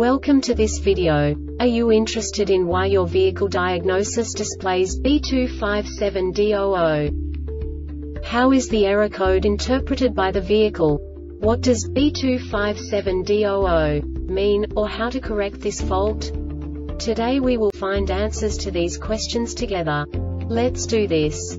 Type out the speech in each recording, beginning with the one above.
Welcome to this video. Are you interested in why your vehicle diagnosis displays B257D00? How is the error code interpreted by the vehicle? What does B257D00 mean, or how to correct this fault? Today we will find answers to these questions together. Let's do this.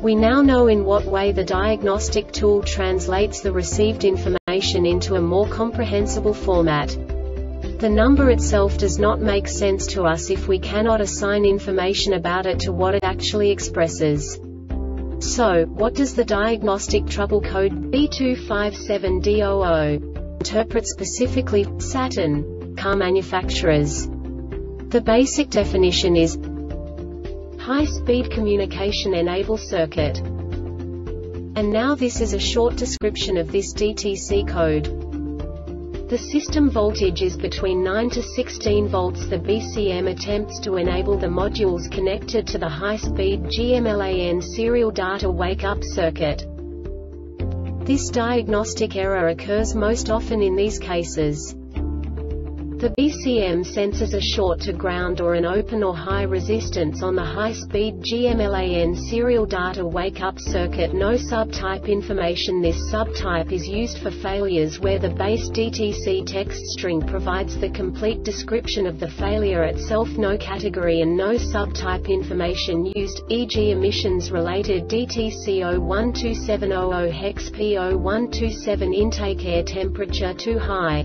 We now know in what way the diagnostic tool translates the received information into a more comprehensible format. The number itself does not make sense to us if we cannot assign information about it to what it actually expresses. So, what does the diagnostic trouble code B257D00 interpret specifically, Saturn, car manufacturers? The basic definition is, High-speed communication enable circuit. And now this is a short description of this DTC code. The system voltage is between 9 to 16 volts. The BCM attempts to enable the modules connected to the high-speed GMLAN serial data wake-up circuit. This diagnostic error occurs most often in these cases. The BCM senses a short to ground or an open or high resistance on the high-speed GMLAN serial data wake-up circuit no subtype information This subtype is used for failures where the base DTC text string provides the complete description of the failure itself no category and no subtype information used, e.g. emissions-related DTC 012700 hex P0127 intake air temperature too high.